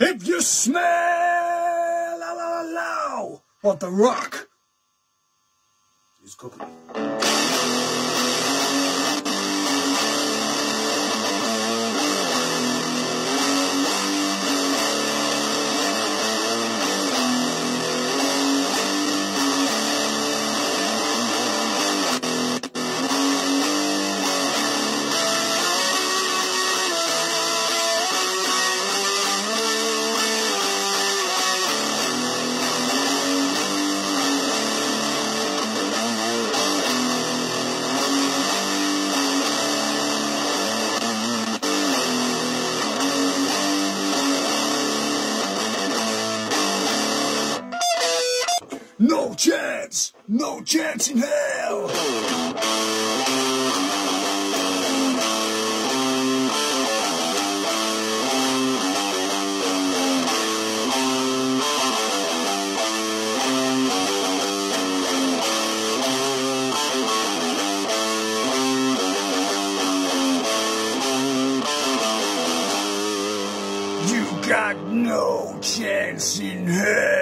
If you smell, I'll allow what the rock No chance! No chance in hell! You got no chance in hell!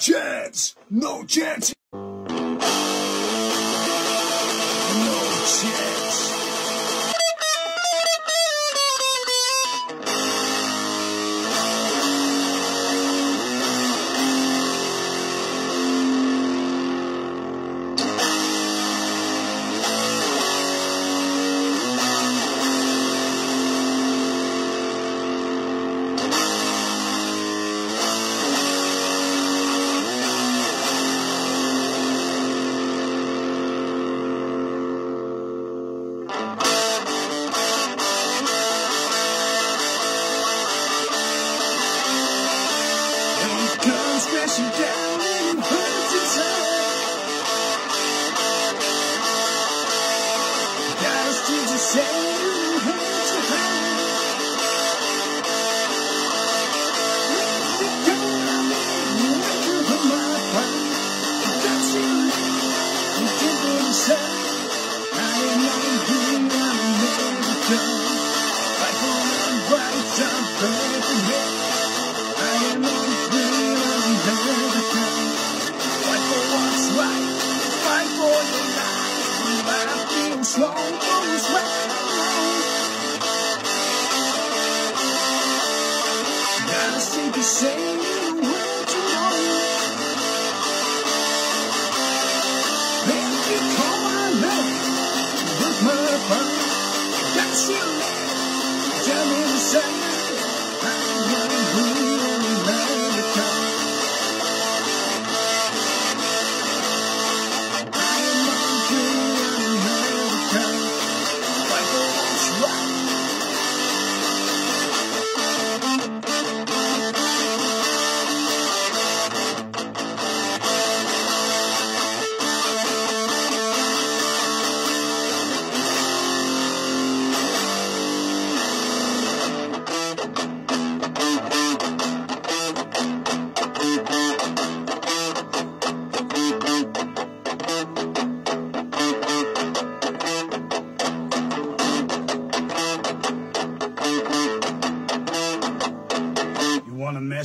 chance! No chance! say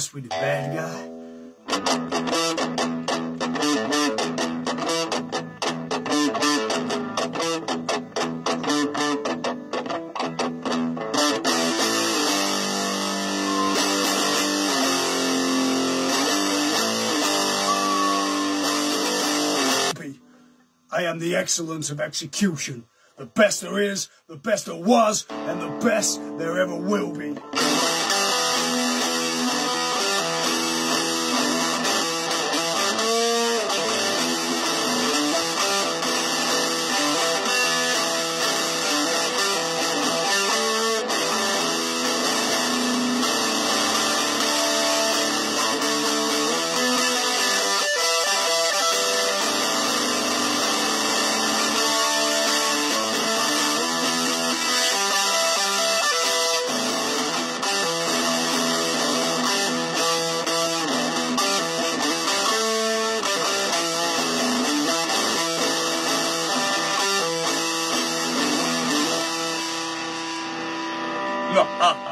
mess with the bad guy. I am the excellence of execution. The best there is, the best there was, and the best there ever will be. Ha ha!